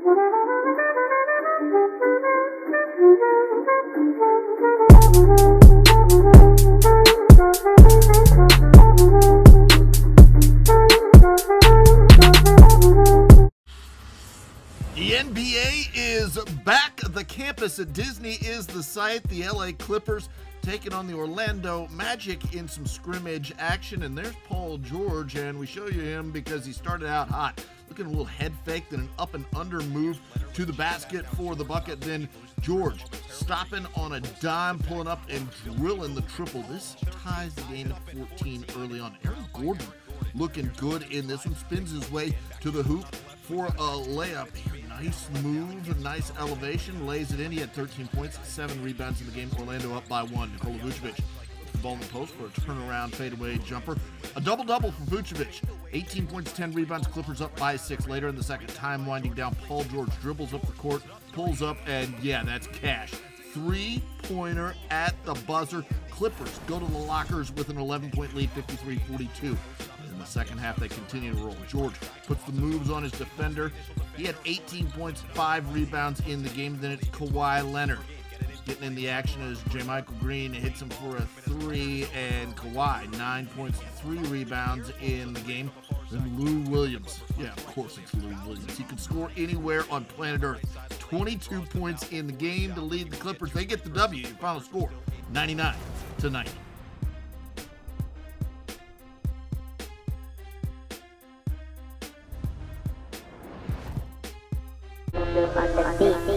The NBA is back. The campus at Disney is the site. The LA Clippers taking on the Orlando Magic in some scrimmage action. And there's Paul George, and we show you him because he started out hot, looking a little head fake, then an up and under move to the basket for the bucket. Then George stopping on a dime, pulling up and drilling the triple. This ties the game at 14 early on. Aaron Gordon looking good in this one, spins his way to the hoop for a layup. Nice move, nice elevation, lays it in. He had 13 points, seven rebounds in the game. Orlando up by one. Nikola Vucevic the ball in the post for a turnaround fadeaway jumper. A double double for Vucevic. 18 points, 10 rebounds. Clippers up by six later in the second. Time winding down. Paul George dribbles up the court, pulls up, and yeah, that's cash. Three pointer at the buzzer. Clippers go to the lockers with an 11 point lead, 53 42. In the second half, they continue to roll. George puts the moves on his defender. He had 18 points, five rebounds in the game. Then it's Kawhi Leonard getting in the action as JaMychal Green hits him for a three, and Kawhi nine points, three rebounds in the game. Then Lou Williams, yeah, of course it's Lou Williams. He can score anywhere on planet Earth. 22 points in the game to lead the Clippers. They get the W. Final score, 99 to 90. on the beat.